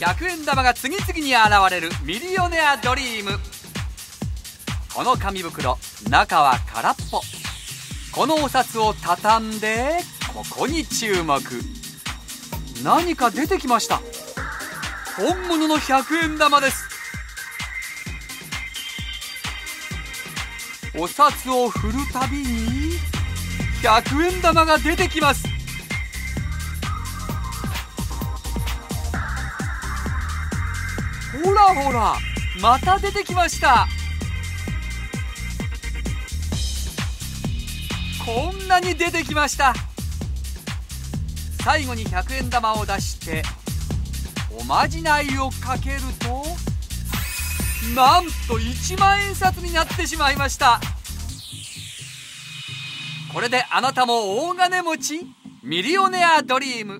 100円玉が次々に現れるミリオネアドリーム。この紙袋中は空っぽ。このお札を畳んでここに注目。何か出てきました。本物の100円玉です。お札を振るたびに100円玉が出てきます。ほらほらまた出てきました。こんなに出てきました。最後に100円玉を出しておまじないをかけるとなんと1万円札になってしまいました。これであなたも大金持ちミリオネアドリーム。